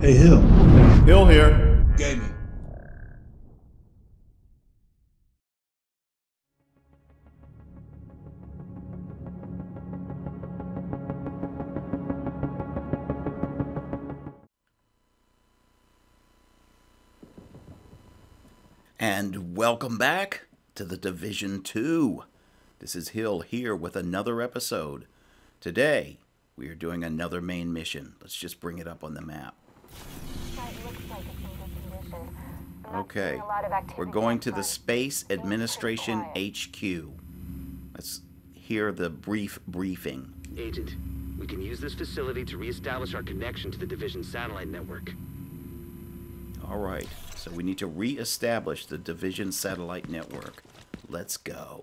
Hey, Hill. Hill here. Gaming. And welcome back to the Division 2. This is Hill here with another episode. Today, we are doing another main mission. Let's just bring it up on the map. Okay, we're going to the Space Administration HQ. Let's hear the brief briefing. Agent, we can use this facility to reestablish our connection to the Division satellite network. All right, so we need to re-establish the Division satellite network. Let's go.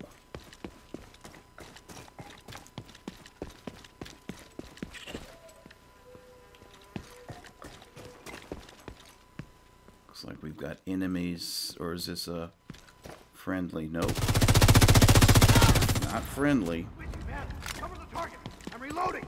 We've got enemies, or is this a friendly? Nope. Not friendly. Cover the target. I'm reloading.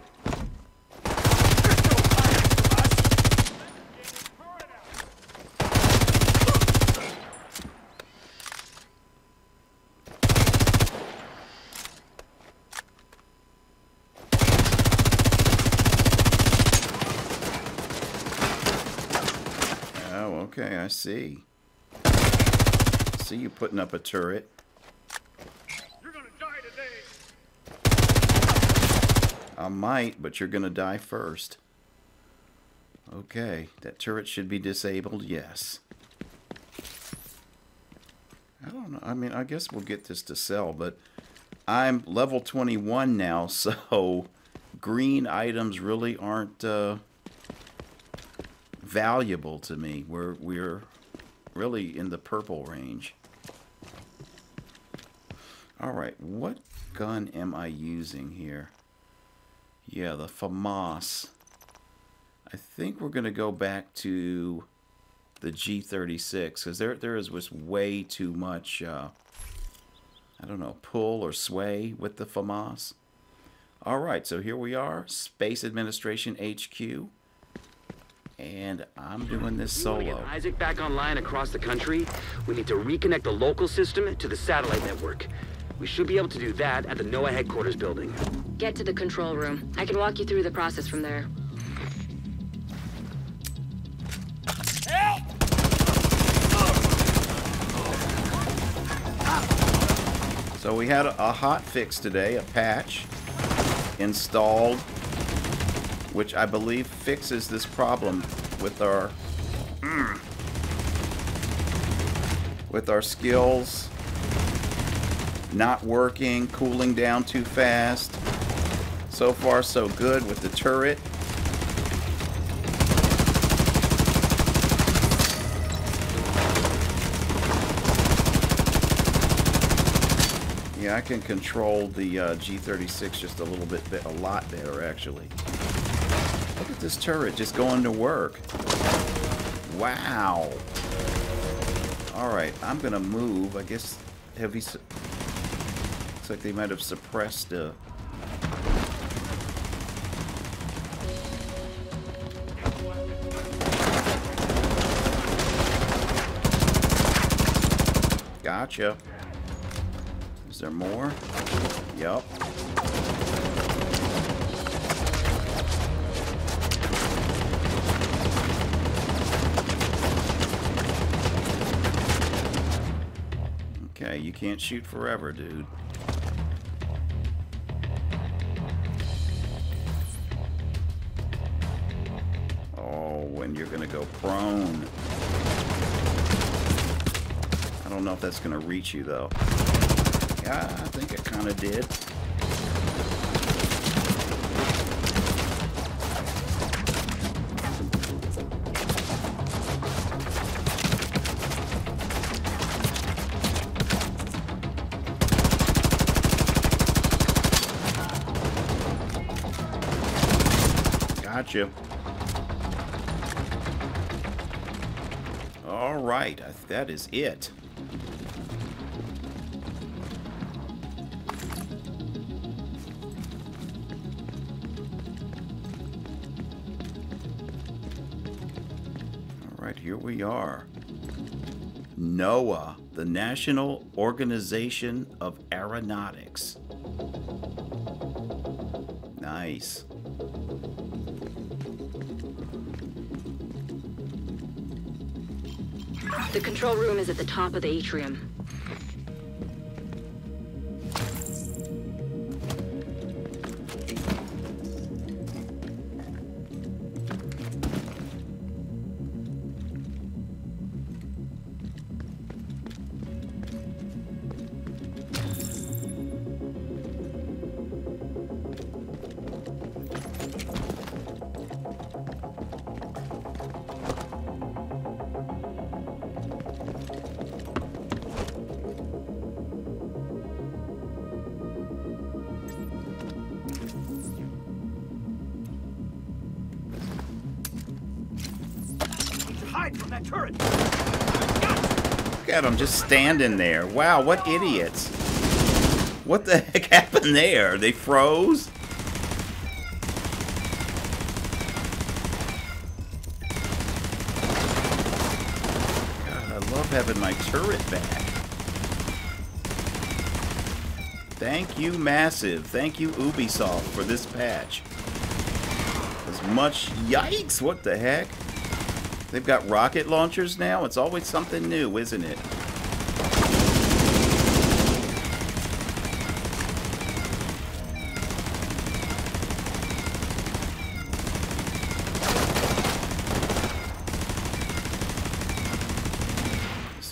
Oh, okay, I see. See you putting up a turret. You're gonna die today. I might, but you're gonna die first. Okay, that turret should be disabled, yes. I don't know, I mean, I guess we'll get this to sell, but I'm level 21 now, so green items really aren't uh, valuable to me. We're, we're really in the purple range. Alright, what gun am I using here? Yeah, the FAMAS. I think we're going to go back to the G36 because there, there is was way too much, uh, I don't know, pull or sway with the FAMAS. All right, so here we are, Space Administration HQ. And I'm doing this We want solo. get ISAC back online across the country. We need to reconnect the local system to the satellite network. We should be able to do that at the NOAA headquarters building. Get to the control room. I can walk you through the process from there. So we had a, a hot fix today, a patch installed, which I believe fixes this problem with our mm, with our skills not working, cooling down too fast. So far, so good with the turret. Yeah, I can control the uh, G36 just a little bit, bit, a lot better actually. Look at this turret just going to work. Wow. All right, I'm gonna move. I guess heavy. Looks like they might have suppressed. Uh, gotcha. Is there more? Yup. You can't shoot forever, dude. Oh, when you're gonna go prone. I don't know if that's gonna reach you though. Yeah, I think it kind of did. That is it. All right, here we are. NOAA, the National Organization of Aeronautics. Nice. The control room is at the top of the atrium. Just standing there. Wow, what idiots. What the heck happened there? They froze? God, I love having my turret back. Thank you, Massive. Thank you, Ubisoft, for this patch. As much... Yikes! What the heck? They've got rocket launchers now? It's always something new, isn't it?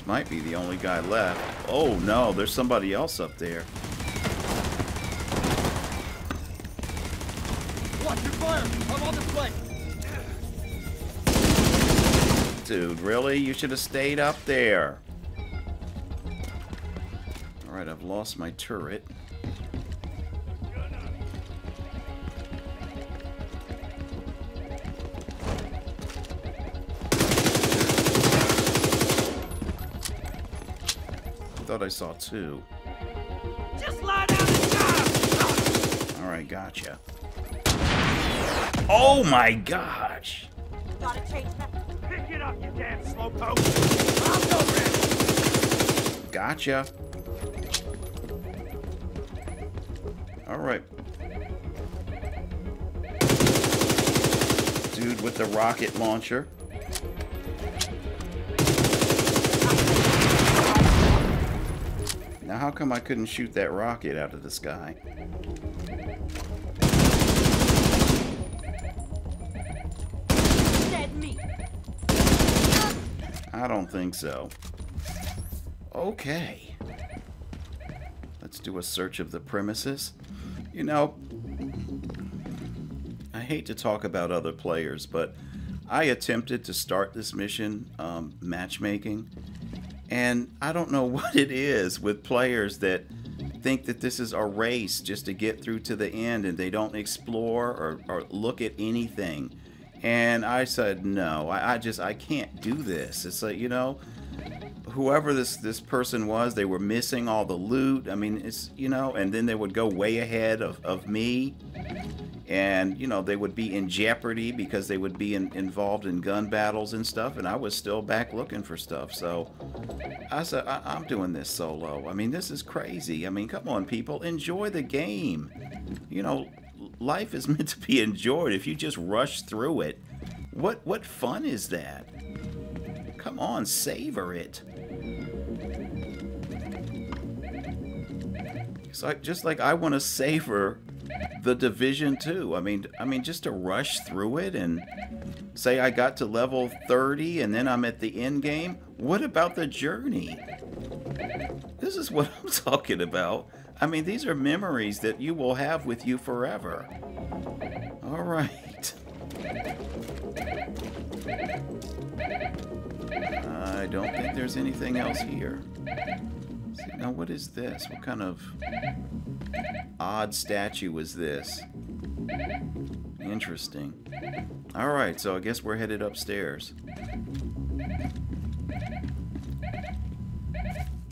Might be the only guy left. Oh no, there's somebody else up there. Watch your fire! I'm on! Dude, really? You should have stayed up there. Alright, I've lost my turret. Thought I saw two. Just lie down and die! Alright, gotcha. Oh my gosh! Gotta change that. Pick it up, you damn slowpoke! I'm! Gotcha. Alright. Dude with the rocket launcher. Now how come I couldn't shoot that rocket out of the sky? I don't think so. Okay. Let's do a search of the premises. You know, I hate to talk about other players, but I attempted to start this mission um, matchmaking, and I don't know what it is with players that think that this is a race just to get through to the end and they don't explore or, or look at anything. And I said, no, I, I just, I can't do this. It's like, you know, whoever this this person was, they were missing all the loot. I mean, it's you know, and then they would go way ahead of, of me, and you know they would be in jeopardy because they would be in, involved in gun battles and stuff, and I was still back looking for stuff. So I said, I, I'm doing this solo. I mean, this is crazy. I mean, come on, people, enjoy the game. You know, life is meant to be enjoyed. If you just rush through it, what what fun is that? Come on, savor it. so like just like I want to savor the Division 2. I mean, I mean just to rush through it and say I got to level 30 and then I'm at the end game. What about the journey? This is what I'm talking about. I mean, these are memories that you will have with you forever. All right. I don't think there's anything else here. Now, what is this? What kind of odd statue is this? Interesting. All right, so I guess we're headed upstairs.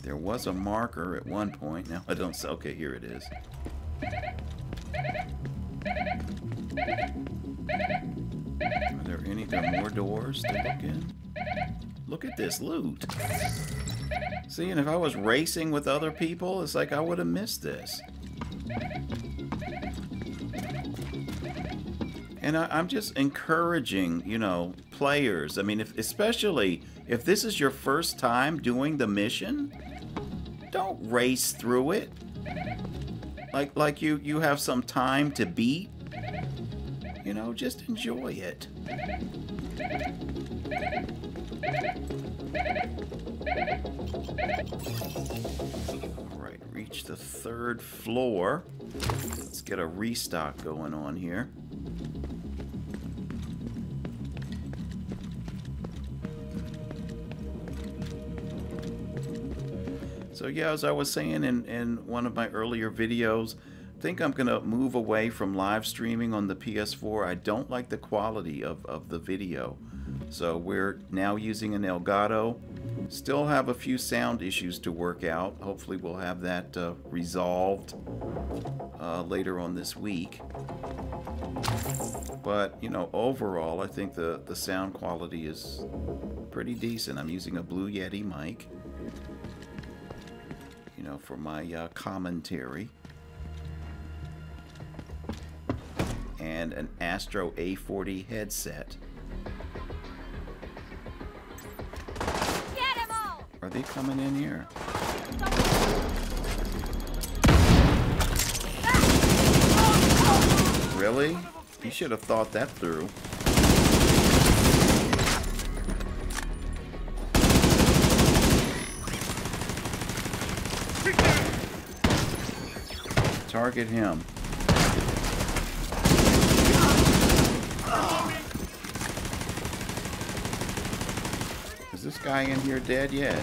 There was a marker at one point. Now I don't. Okay, here it is. Are there any, there more doors to look in? Look at this loot. See, and if I was racing with other people, it's like I would have missed this. And I, am just encouraging, you know, players. I mean, if, especially if this is your first time doing the mission, don't race through it. Like like you you have some time to beat. You know, just enjoy it. All right, reach the third floor. Let's get a restock going on here. So yeah, as I was saying in, in one of my earlier videos, I think I'm going to move away from live streaming on the PS4. I don't like the quality of, of the video. So we're now using an Elgato. Still have a few sound issues to work out. Hopefully we'll have that uh, resolved uh, later on this week. But, you know, overall, I think the, the sound quality is pretty decent. I'm using a Blue Yeti mic you know, for my uh, commentary. And an Astro A40 headset. Are they coming in here? Really? You should have thought that through. Target him. This guy in here dead yet?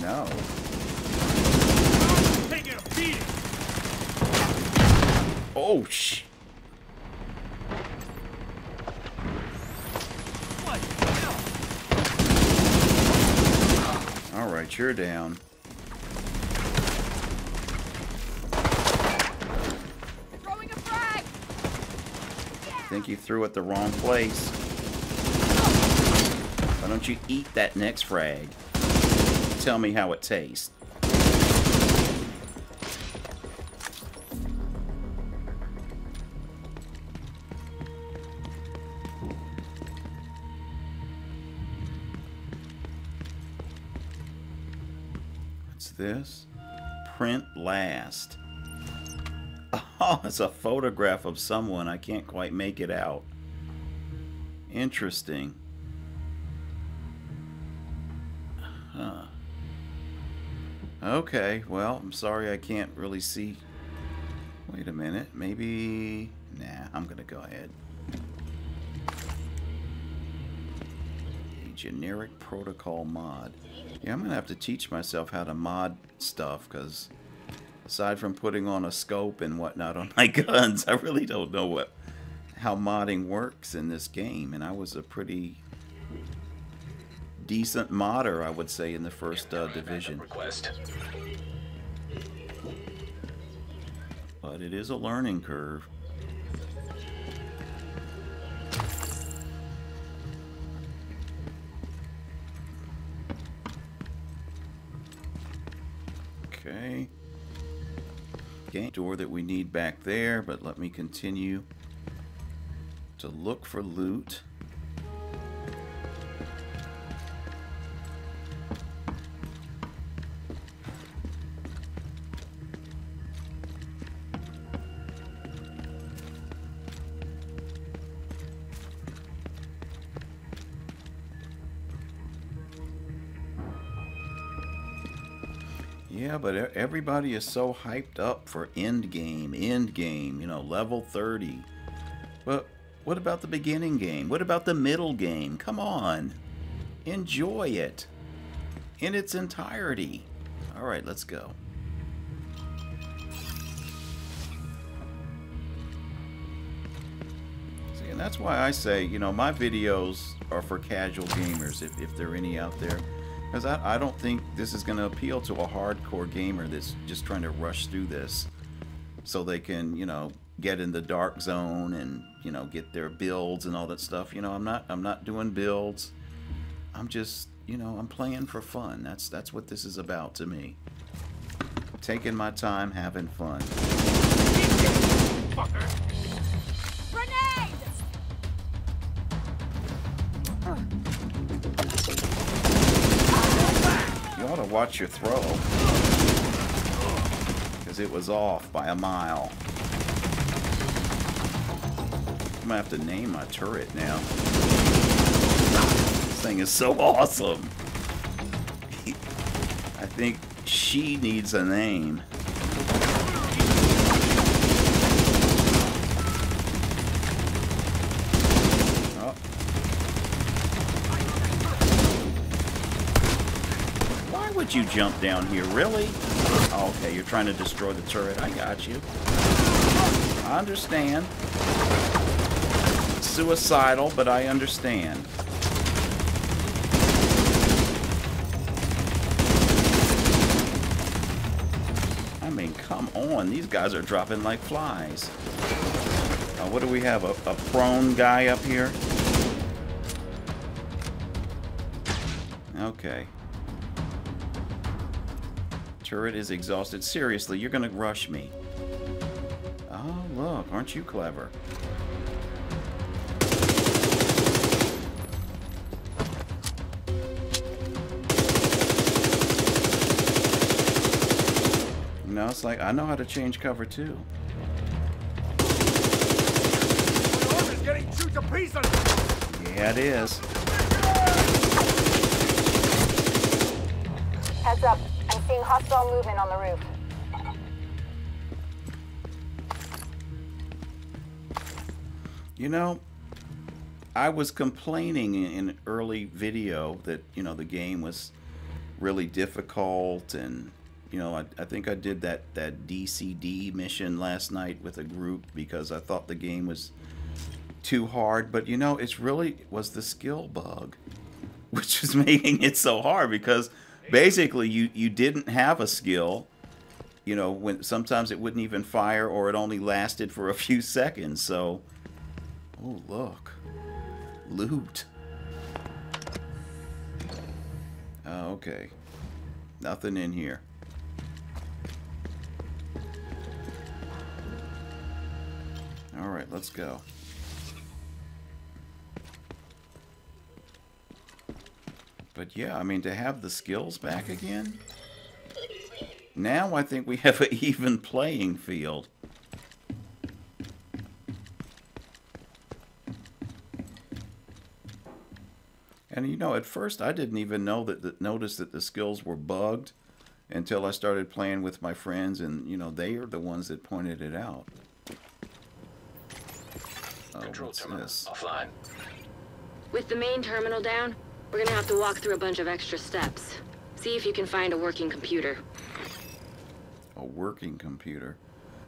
No. Oh, sh. All right, you're down. Throwing a frag! Think you threw it the wrong place. Why don't you eat that next frag? Tell me how it tastes. What's this? Print last. Oh, it's a photograph of someone. I can't quite make it out. Interesting. Huh. Okay, well, I'm sorry I can't really see. Wait a minute. Maybe... Nah, I'm to go ahead. A generic protocol mod. Yeah, I'm to have to teach myself how to mod stuff because aside from putting on a scope and whatnot on my guns, I really don't know what how modding works in this game. And I was a pretty decent modder, I would say, in the first uh, division. Request. But it is a learning curve. Okay door that we need back there, but let me continue to look for loot. Everybody is so hyped up for end game, end game, you know, level 30. But what about the beginning game? What about the middle game? Come on. Enjoy it in its entirety. All right, let's go. See, and that's why I say, you know, my videos are for casual gamers, if, if there are any out there. Because I, I don't think this is going to appeal to a hardcore gamer that's just trying to rush through this so they can, you know, get in the dark zone and you know, get their builds and all that stuff. You know, I'm not I'm not doing builds. I'm just, you know, I'm playing for fun. That's that's what this is about to me. Taking my time, having fun. Fucker! Watch your throw. Because it was off by a mile. I'm gonna have to name my turret now. This thing is so awesome. I think she needs a name. Oh. You jump down here? Really? Okay, you're trying to destroy the turret. I got you. I understand. Suicidal, but I understand. I mean, come on. These guys are dropping like flies. Uh, what do we have? A, a prone guy up here? Okay. Turret is exhausted. Seriously, you're gonna rush me. Oh, look, aren't you clever? No, it's like, I know how to change cover too. My arm is getting chewed to pieces! Yeah, it is. Hostile movement on the roof. You know, I was complaining in an early video that, you know, the game was really difficult and, you know, I, I think I did that, that DCD mission last night with a group because I thought the game was too hard. But, you know, it's really was the skill bug, which was making it so hard because basically you, you didn't have a skill you know when sometimes it wouldn't even fire or it only lasted for a few seconds so oh look. Loot. Oh, okay. Nothing in here. All right let's go but yeah i mean to have the skills back again now I think we have an even playing field. And you know, at first I didn't even know that, that notice that the skills were bugged until I started playing with my friends, and you know, they are the ones that pointed it out. Oh, Control what's terminal this? offline. With the main terminal down, we're gonna have to walk through a bunch of extra steps. See if you can find a working computer. a working computer.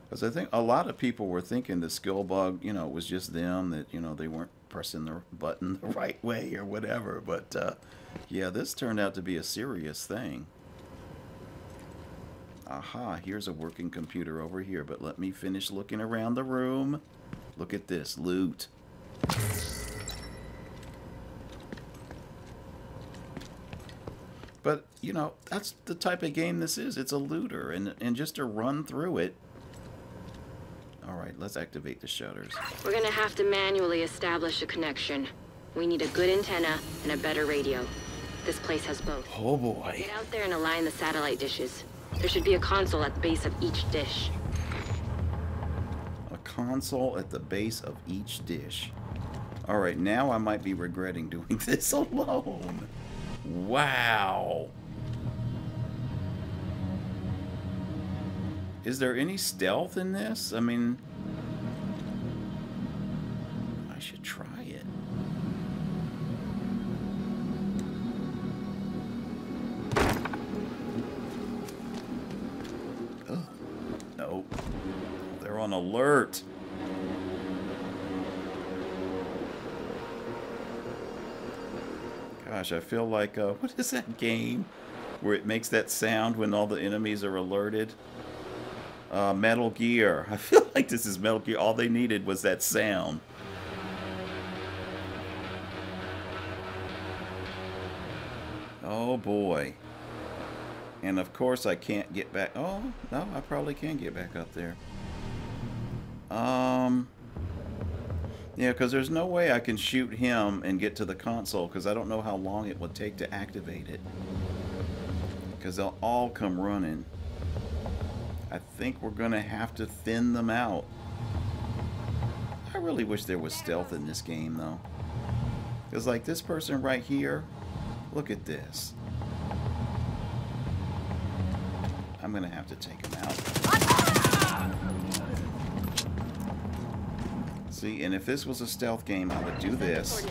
Because I think a lot of people were thinking the skill bug, you know, it was just them that, you know, they weren't pressing the button the right way or whatever. But uh, yeah, this turned out to be a serious thing. Aha, here's a working computer over here. But let me finish looking around the room. Look at this loot. But you know, that's the type of game this is. It's a looter, and and just to run through it. All right, let's activate the shutters. We're gonna have to manually establish a connection. We need a good antenna and a better radio. This place has both. Oh boy. Get out there and align the satellite dishes. There should be a console at the base of each dish. A console at the base of each dish. All right, now I might be regretting doing this alone. Wow. Is there any stealth in this? I mean, I should try it. Ugh. No. They're on alert. Gosh, I feel like, uh, what is that game where it makes that sound when all the enemies are alerted? Uh, Metal Gear. I feel like this is Metal Gear. All they needed was that sound. Oh boy. And of course I can't get back. Oh, no, I probably can get back up there. Um, yeah, because there's no way I can shoot him and get to the console because I don't know how long it would take to activate it. Because they'll all come running. I think we're going to have to thin them out. I really wish there was stealth in this game, though. Because, like, this person right here, look at this. I'm going to have to take him out. See, and if this was a stealth game, I would do this.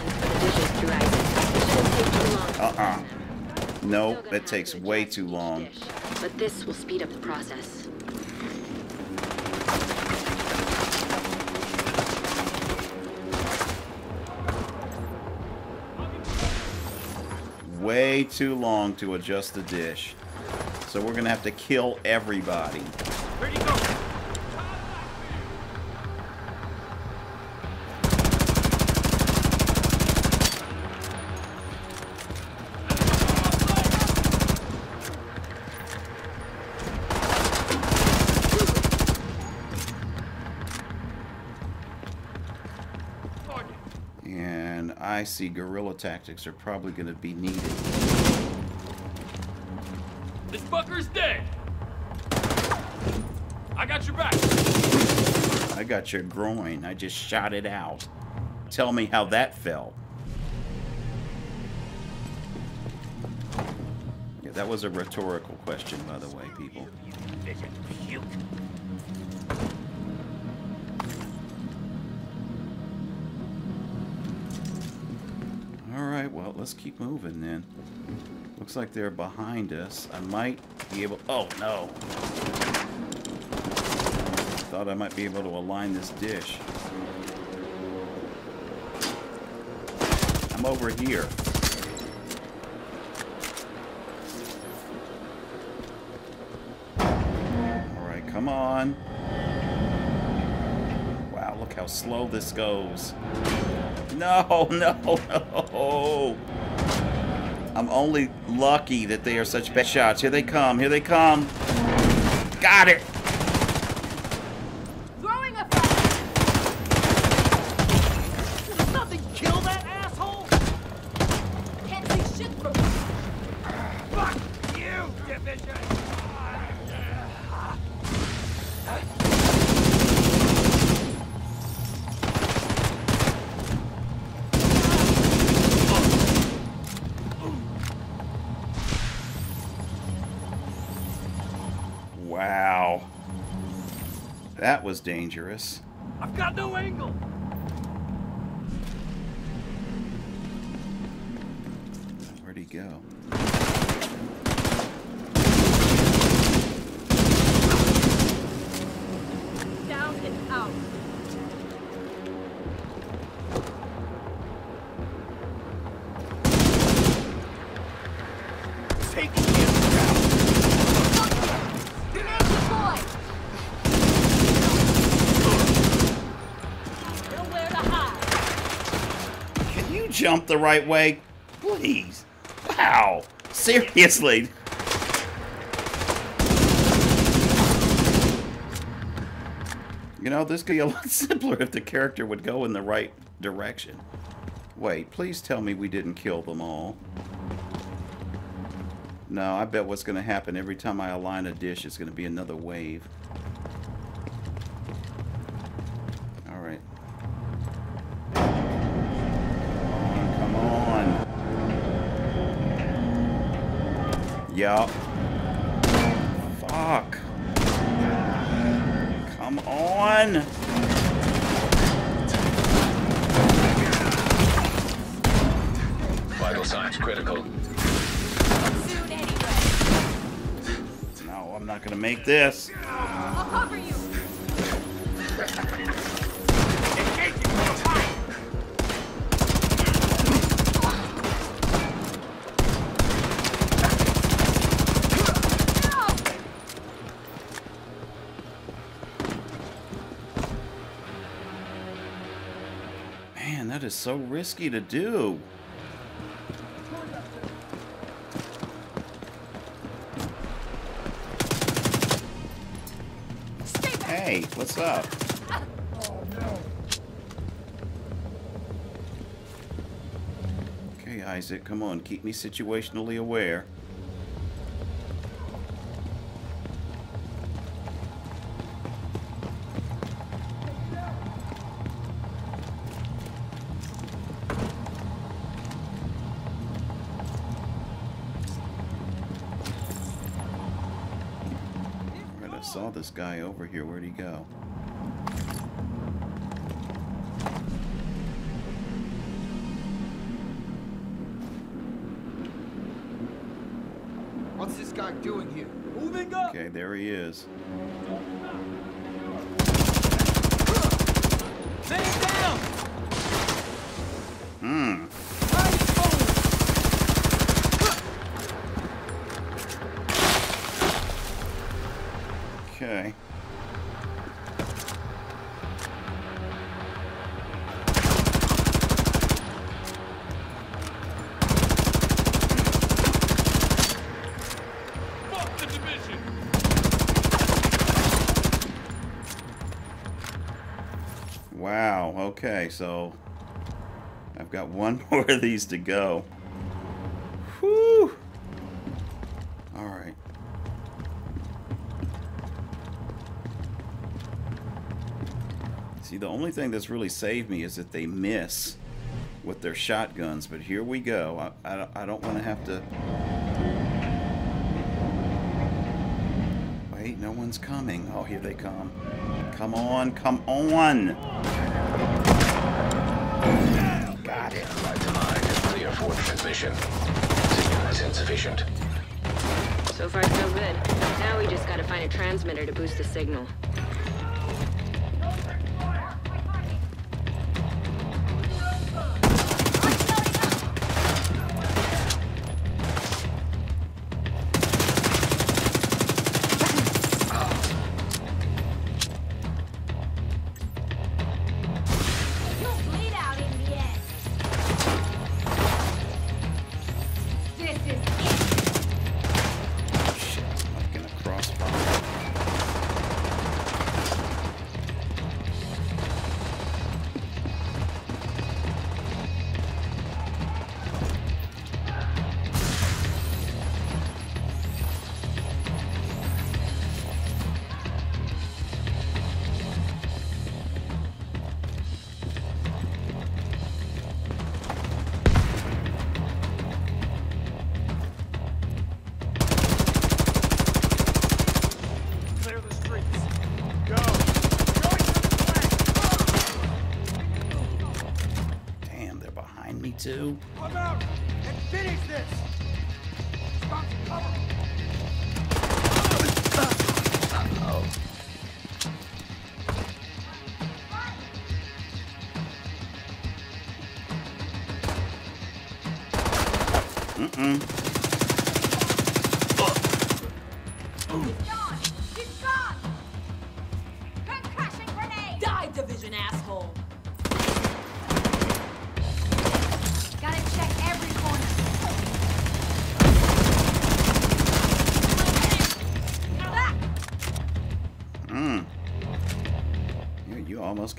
Uh-uh. No, it takes way too long. But this will speed up the process. Way too long to adjust the dish. So we're going to have to kill everybody. Where'd he go? I see guerrilla tactics are probably going to be needed. This fucker's dead. I got your back. I got your groin. I just shot it out. Tell me how that felt. Yeah, that was a rhetorical question, by the way, people. Let's keep moving then. Looks like they're behind us. I might be able... Oh, no. Thought I might be able to align this dish. I'm over here. Alright, come on. Wow, look how slow this goes. No, no, no. I'm only lucky that they are such bad shots. Here they come. Here they come. Got it. Throwing a fire! Nothing kill that asshole. Can't see shit from Fuck you, division. Wow. That was dangerous. Jump the right way? Please. Wow. Seriously. You know, this could be a lot simpler if the character would go in the right direction. Wait, please tell me we didn't kill them all. No, I bet what's going to happen every time I align a dish is going to be another wave. Alright. Come on. Yup. Fuck. Come on. Vital signs critical. Soon anyway. No, I'm not gonna make this. I'll cover you. so risky to do. Hey, what's up? Okay, ISAC, come on. Keep me situationally aware. This guy over here. Where'd he go? What's this guy doing here? Moving up! Okay, there he is. Okay, so I've got one more of these to go. Whew. All right. See, the only thing that's really saved me is that they miss with their shotguns. But here we go. I, I, I don't want to have to. Wait, no one's coming. Oh, here they come. Come on, come on. Clear for transmission. Signal is insufficient. So far, so good. Now we just gotta find a transmitter to boost the signal.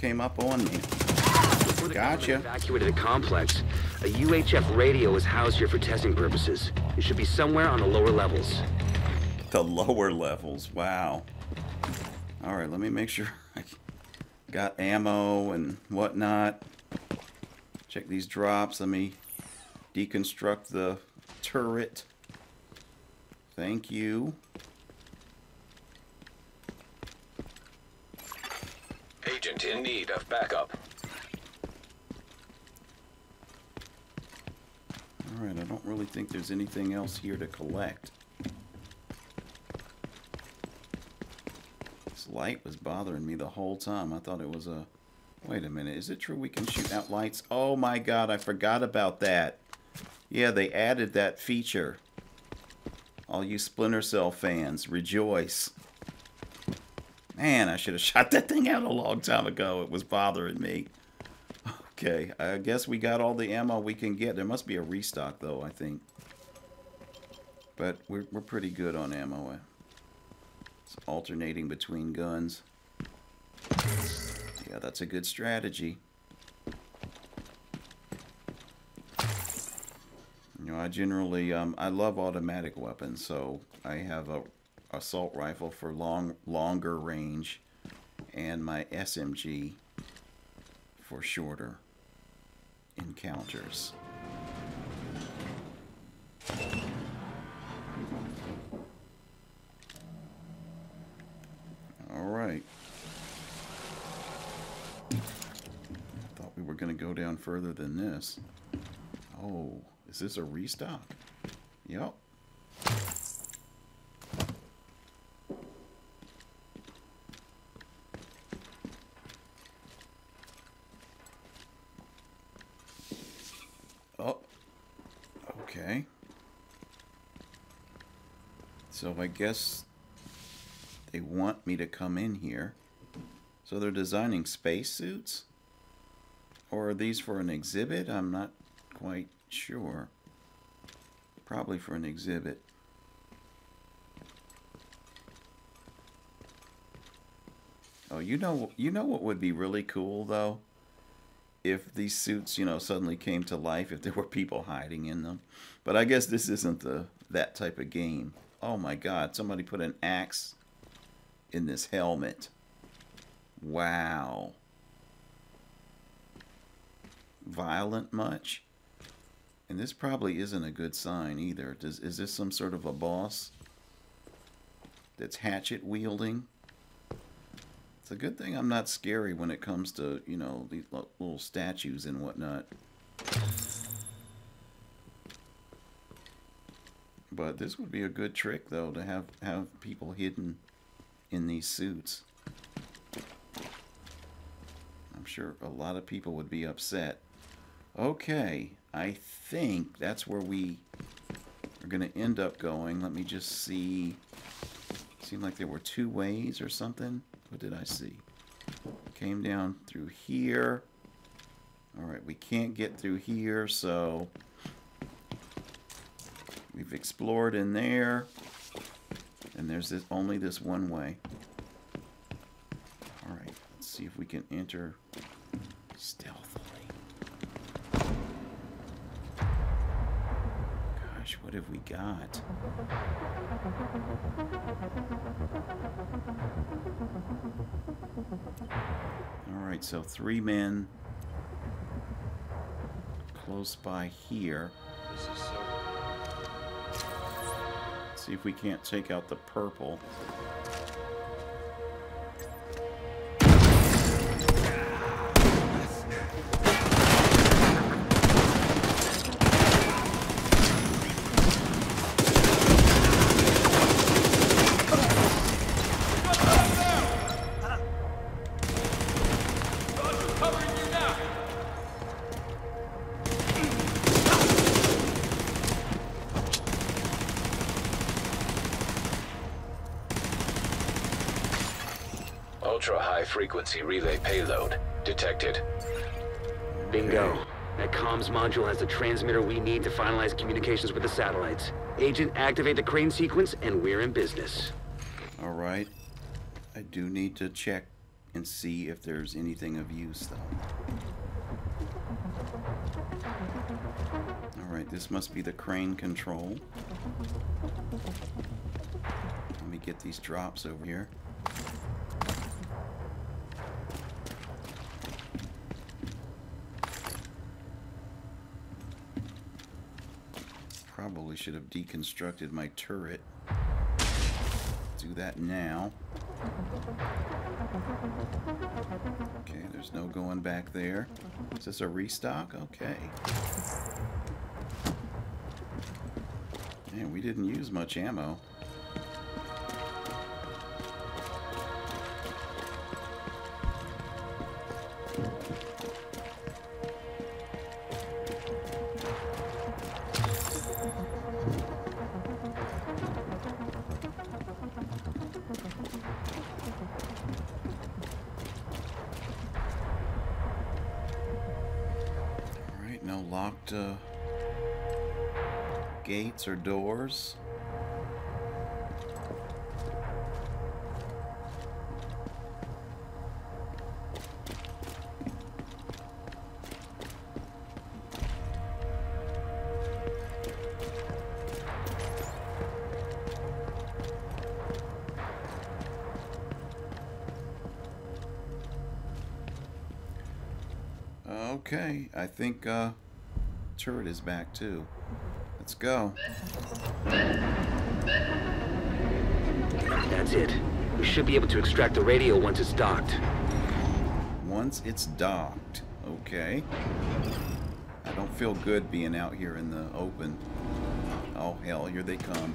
Came up on me. Gotcha. evacuated the complex, a UHF radio is housed here for testing purposes. It should be somewhere on the lower levels. The lower levels. Wow. All right, let me make sure I got ammo and whatnot. Check these drops. Let me deconstruct the turret. Thank you. Agent in need of backup. All right, I don't really think there's anything else here to collect. This light was bothering me the whole time. I thought it was a... Wait a minute, is it true we can shoot out lights? Oh my god, I forgot about that. Yeah, they added that feature. All you Splinter Cell fans, rejoice. Man, I should have shot that thing out a long time ago. It was bothering me. Okay, I guess we got all the ammo we can get. There must be a restock, though, I think. But we're, we're pretty good on ammo. It's alternating between guns. Yeah, that's a good strategy. You know, I generally, um, I love automatic weapons, so I have a assault rifle for long, longer range, and my SMG for shorter encounters. All right. I thought we were going to go down further than this. Oh, is this a restock? Yep. Oh, okay. So I guess they want me to come in here. So they're designing spacesuits? Or are these for an exhibit? I'm not quite sure. Probably for an exhibit. Oh, you know, you know what would be really cool though? If these suits, you know, suddenly came to life, if there were people hiding in them. But I guess this isn't the that type of game. Oh my God! Somebody put an axe in this helmet. Wow. Violent much? And this probably isn't a good sign either. Does, is this some sort of a boss that's hatchet wielding? It's a good thing I'm not scary when it comes to, you know, these uh, little statues and whatnot. But this would be a good trick, though, to have, have people hidden in these suits. I'm sure a lot of people would be upset. Okay, I think that's where we are going to end up going. Let me just see. Seemed like there were two ways or something. What did I see? Came down through here. Alright, we can't get through here, so we've explored in there. And there's this only this one way. Alright, let's see if we can enter stealthily. Gosh, what have we got? Alright, so three men close by here. See if we can't take out the purple. Comms module has the transmitter we need to finalize communications with the satellites. Agent, activate the crane sequence, and we're in business. All right. I do need to check and see if there's anything of use, though. All right, this must be the crane control. Let me get these drops over here. Probably should have deconstructed my turret. Do that now. Okay, there's no going back there. Is this a restock? Okay. Man, we didn't use much ammo. bouncer doors. Okay, I think uh, turret is back too. Let's go. That's it. We should be able to extract the radio once it's docked. Once it's docked. Okay. I don't feel good being out here in the open. Oh, hell, here they come.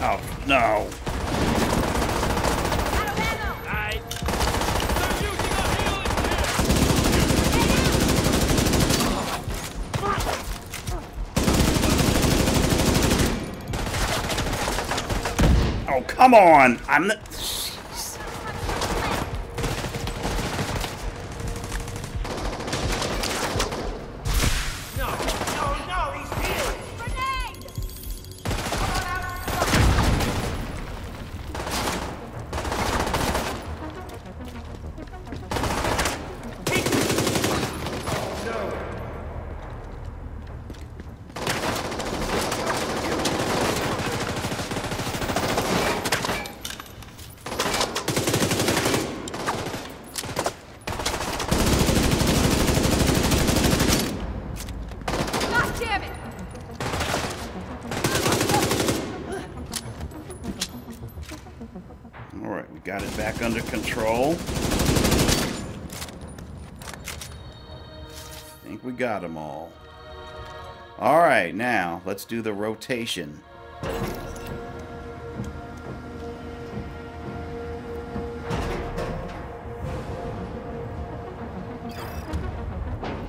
Oh, no. Out of ammo! Aye. They're using a healing kit! Oh, come on. I'm the... No, no, no, he's healing! Grenade! God damn it! All right, we got it under control. I think we got them all. All right, now let's do the rotation.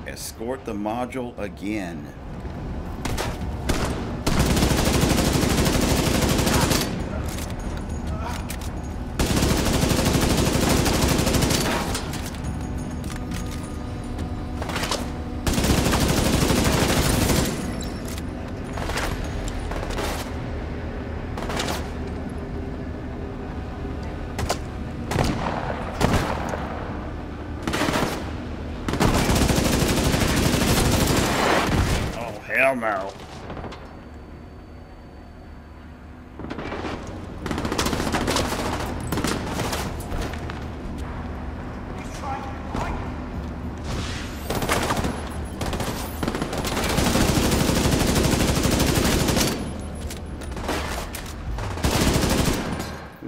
Escort the module again. Oh, hell no.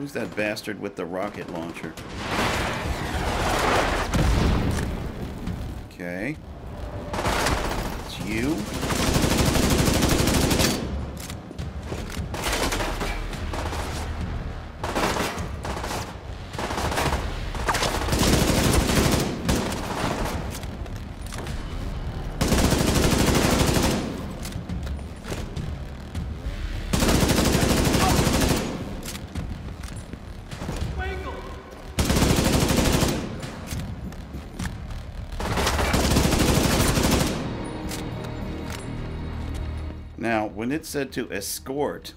Who's that bastard with the rocket launcher? Okay. It's you. It said to escort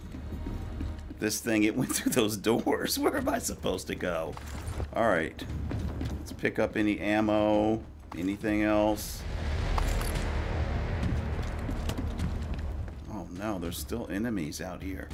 this thing, it went through those doors. Where am I supposed to go? All right. Let's pick up any ammo, anything else. Oh no, there's still enemies out here.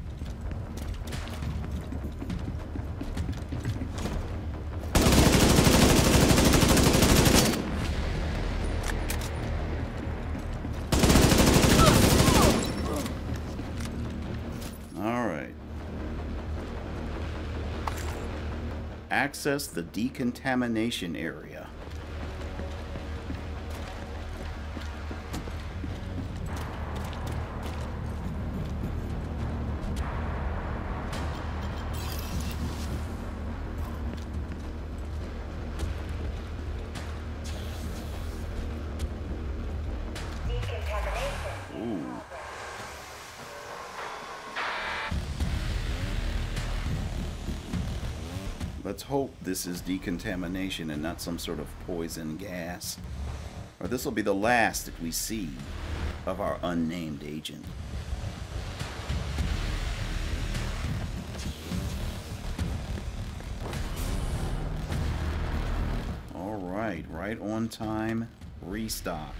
access the decontamination area. Ooh. Let's hope this is decontamination and not some sort of poison gas. Or this will be the last that we see of our unnamed agent. All right, right on time, restock.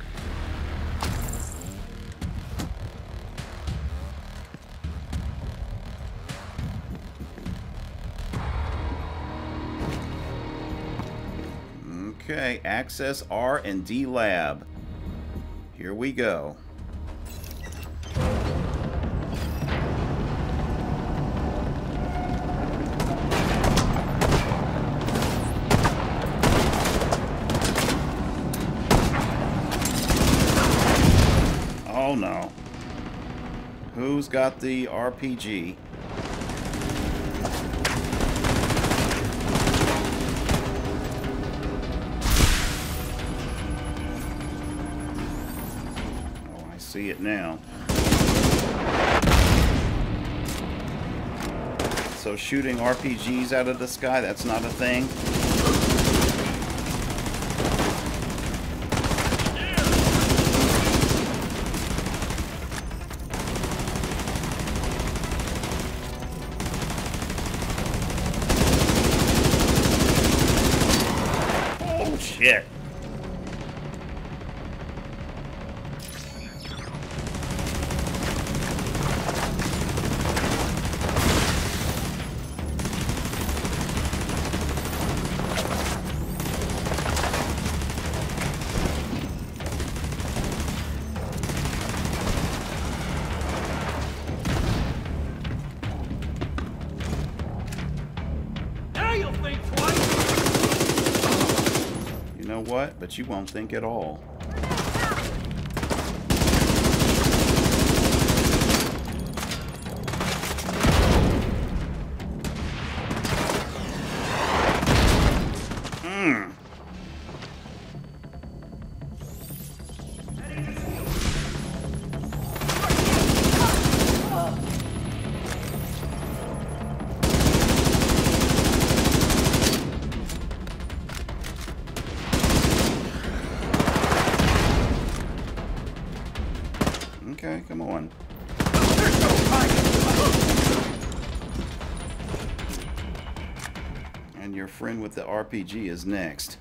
Okay, access R and D lab. Here we go. Oh no. Who's got the RPG? Now. So shooting RPGs out of the sky, that's not a thing? But you won't think at all. RPG is next.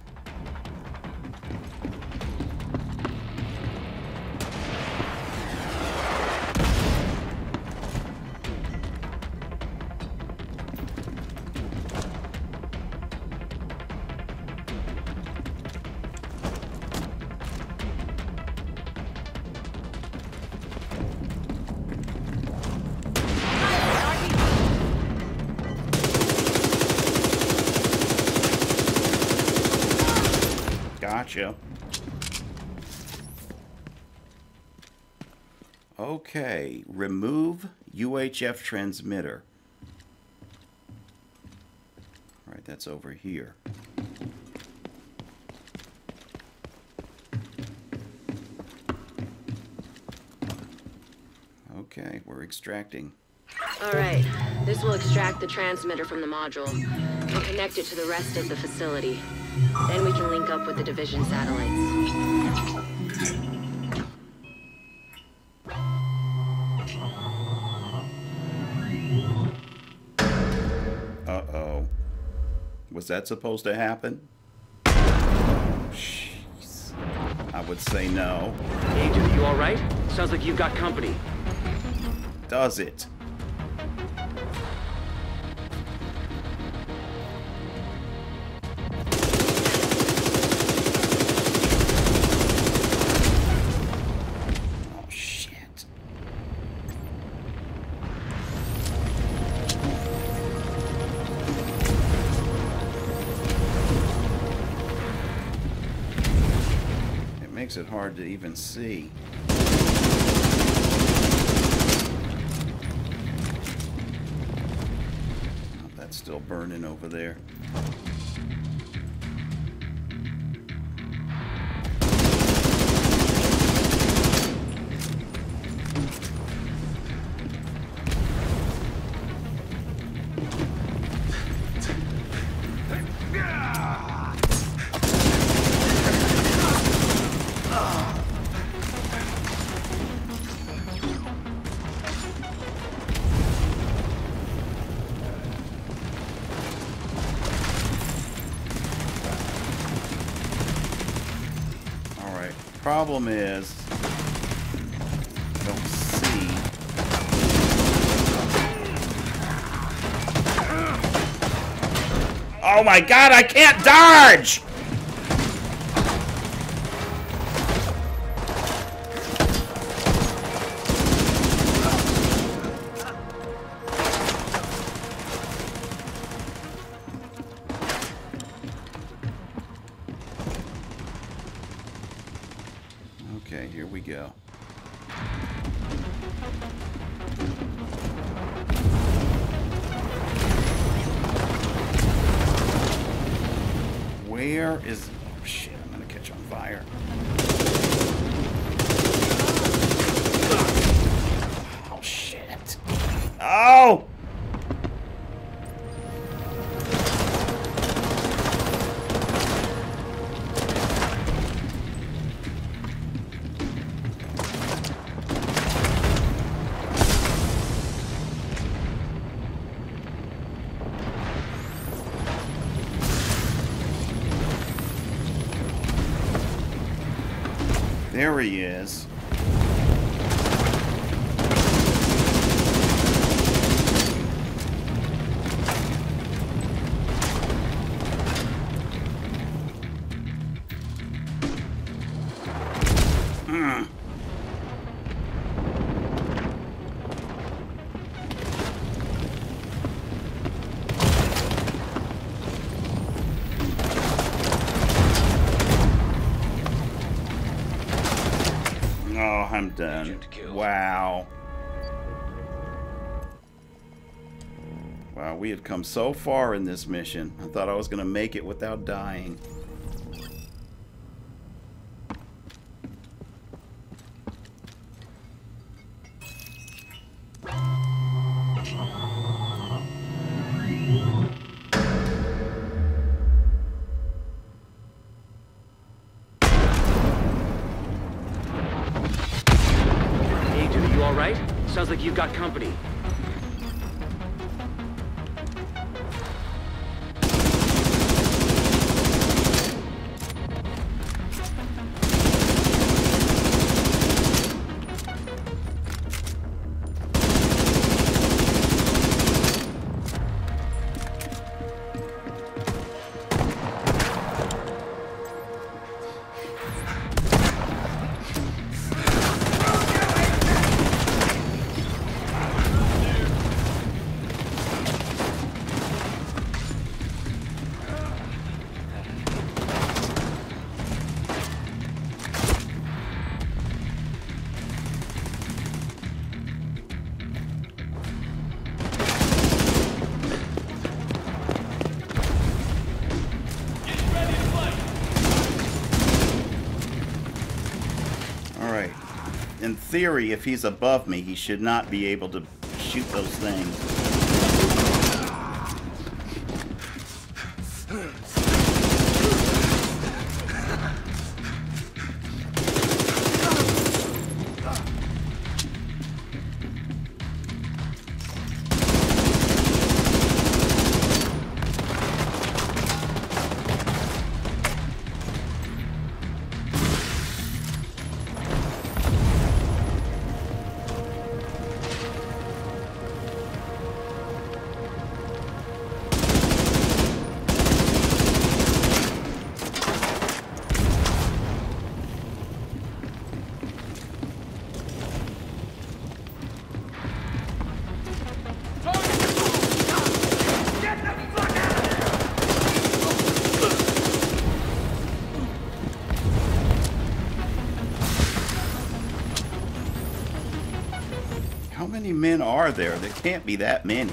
Gotcha. Okay, remove UHF transmitter. All right, that's over here. Okay, we're extracting. All right, this will extract the transmitter from the module and connect it to the rest of the facility. Then we can link up with the division satellites. Uh-oh. Was that supposed to happen? Jeez. I would say no. Agent, you all right? Sounds like you've got company. Does it? Hard to even see. That's still burning over there. Problem is, I don't see. Oh my god, I can't dodge! There done. Wow. Wow, we had come so far in this mission. I thought I was going to make it without dying. Theory, if he's above me, he should not be able to shoot those things. Are there? There can't be that many.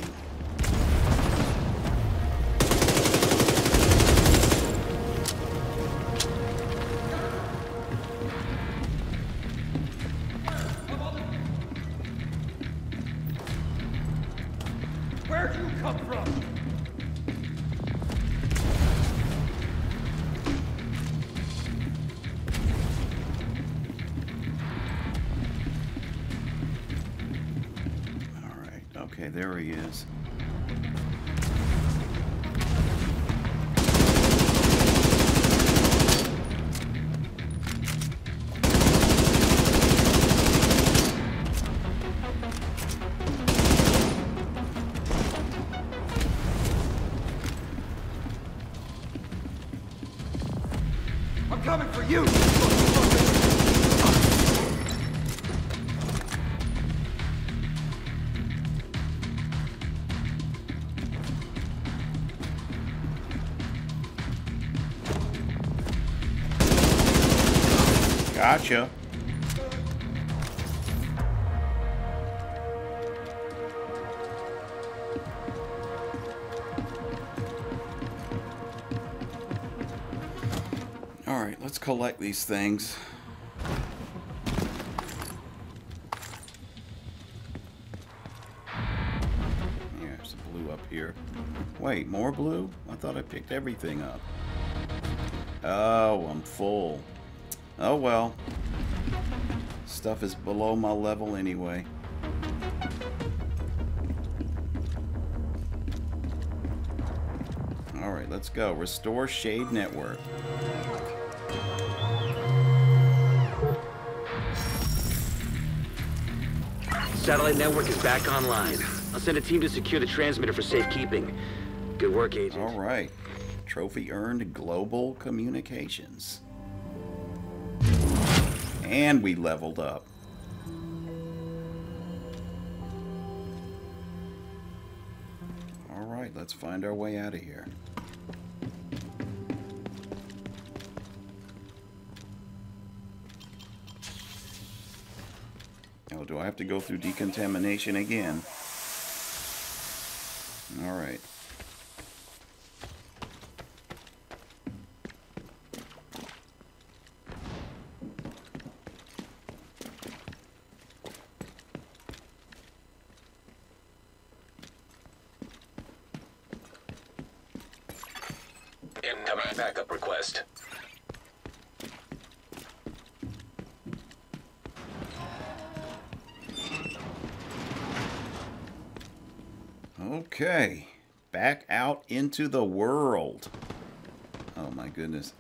He is. Gotcha. All right, let's collect these things. There's some blue up here. Wait, more blue? I thought I picked everything up. Oh, I'm full. Oh well. Stuff is below my level anyway. Alright, let's go. Restore SHD Network. Satellite network is back online. I'll send a team to secure the transmitter for safekeeping. Good work, Agent. Alright. Trophy earned Global Communications. And we leveled up. Alright, let's find our way out of here. Oh, do I have to go through decontamination again? Alright. Into the world. Oh my goodness.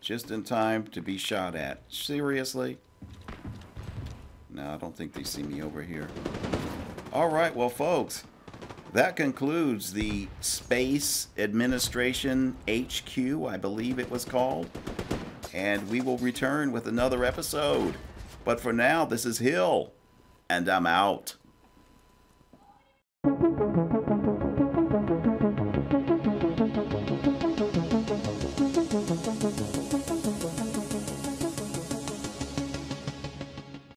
Just in time to be shot at. Seriously? No, I don't think they see me over here. All right, well, folks, that concludes the Space Administration HQ, I believe it was called. And we will return with another episode. But for now, this is Hill, and I'm out.